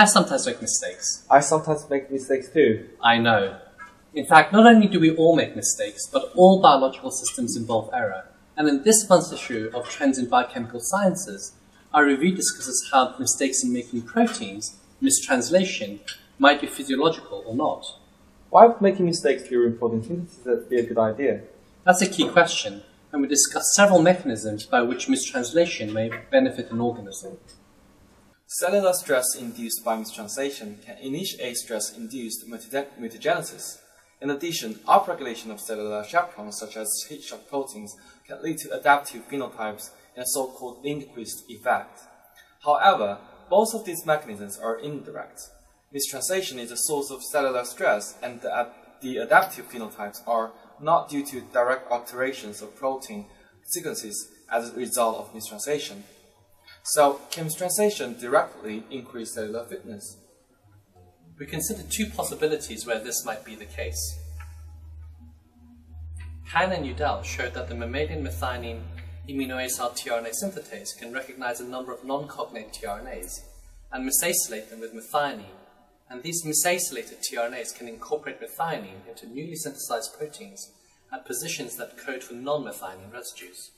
I sometimes make mistakes. I sometimes make mistakes too. I know. In fact, not only do we all make mistakes, but all biological systems involve error. And in this month's issue of Trends in Biochemical Sciences, our review discusses how mistakes in making proteins, mistranslation, might be physiological or not. Why would making mistakes during protein synthesis be a good idea? That's a key question, and we discuss several mechanisms by which mistranslation may benefit an organism. Cellular stress induced by mistranslation can initiate stress induced mutagenesis. In addition, upregulation of cellular chaperones such as heat shock proteins can lead to adaptive phenotypes and a so-called Lindquist effect. However, both of these mechanisms are indirect. Mistranslation is a source of cellular stress and the, the adaptive phenotypes are not due to direct alterations of protein sequences as a result of mistranslation. So, can mistranslation directly increase cellular fitness? We consider two possibilities where this might be the case. Han and Udell showed that the mammalian methionine aminoacyl tRNA synthetase can recognize a number of non-cognate tRNAs and misacylate them with methionine, and these misacylated tRNAs can incorporate methionine into newly synthesized proteins at positions that code for non-methionine residues.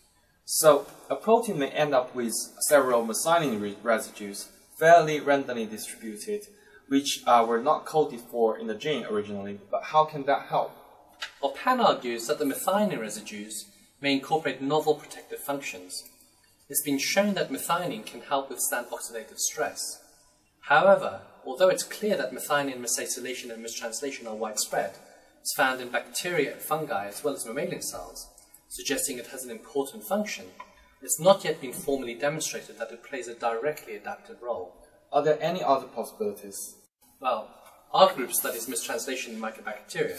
So, a protein may end up with several methionine residues, fairly randomly distributed, which uh, were not coded for in the gene originally, but how can that help? Well, Pan argues that the methionine residues may incorporate novel protective functions. It's been shown that methionine can help withstand oxidative stress. However, although it's clear that methionine misacylation and mistranslation are widespread, it's found in bacteria and fungi as well as mammalian cells, suggesting it has an important function. It's not yet been formally demonstrated that it plays a directly adaptive role. Are there any other possibilities? Well, our group studies mistranslation in mycobacteria.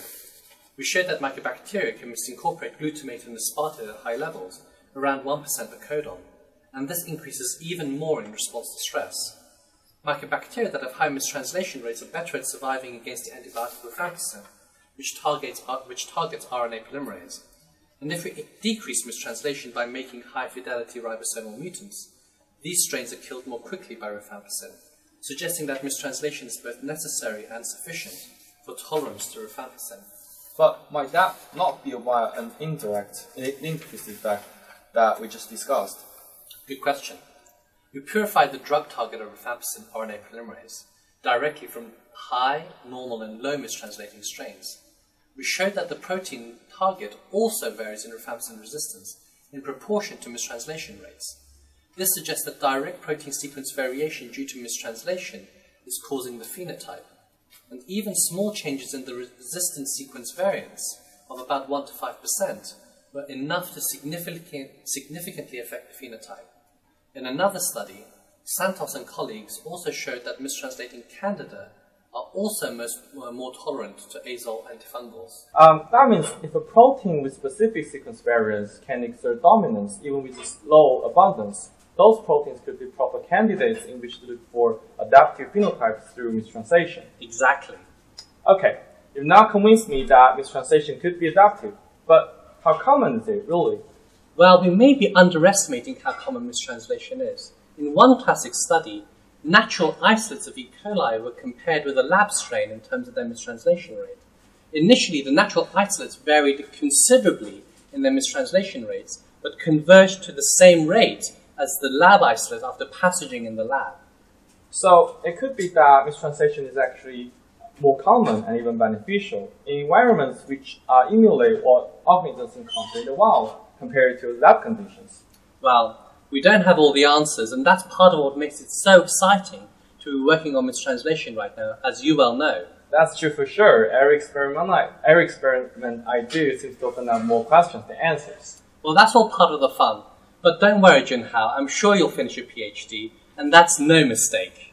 We showed that mycobacteria can misincorporate glutamate and aspartate at high levels, around 1% per codon, and this increases even more in response to stress. Mycobacteria that have high mistranslation rates are better at surviving against the antibiotic rifampicin, which targets, which targets RNA polymerase. And if we decrease mistranslation by making high fidelity ribosomal mutants, these strains are killed more quickly by rifampicin, suggesting that mistranslation is both necessary and sufficient for tolerance to rifampicin. But might that not be via an indirect Lindquist effect that we just discussed? Good question. We purified the drug target of rifampicin RNA polymerase directly from high, normal, and low mistranslating strains. We showed that the protein target also varies in rifampicin resistance in proportion to mistranslation rates. This suggests that direct protein sequence variation due to mistranslation is causing the phenotype, and even small changes in the resistance sequence variance of about 1 to 5% were enough to significantly, significantly affect the phenotype. In another study, Santos and colleagues also showed that mistranslating candida are also most, uh, more tolerant to azole antifungals. Um, that means if a protein with specific sequence variants can exert dominance even with a low abundance, those proteins could be proper candidates in which to look for adaptive phenotypes through mistranslation. Exactly. Okay, you've now convinced me that mistranslation could be adaptive, but how common is it really? Well, we may be underestimating how common mistranslation is. In one classic study, natural isolates of E. coli were compared with a lab strain in terms of their mistranslation rate. Initially, the natural isolates varied considerably in their mistranslation rates, but converged to the same rate as the lab isolate after passaging in the lab. So it could be that mistranslation is actually more common and even beneficial in environments which uh, emulate what organisms encounter in the wild compared to lab conditions. Well, we don't have all the answers, and that's part of what makes it so exciting to be working on mistranslation right now, as you well know. That's true for sure. Every experiment, I, every experiment I do seems to open up more questions than answers. Well, that's all part of the fun. But don't worry, Junhao, I'm sure you'll finish your PhD, and that's no mistake.